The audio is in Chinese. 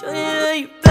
show you that you're